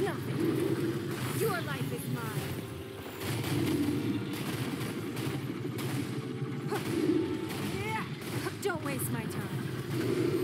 nothing. Your life is mine. Don't waste my time.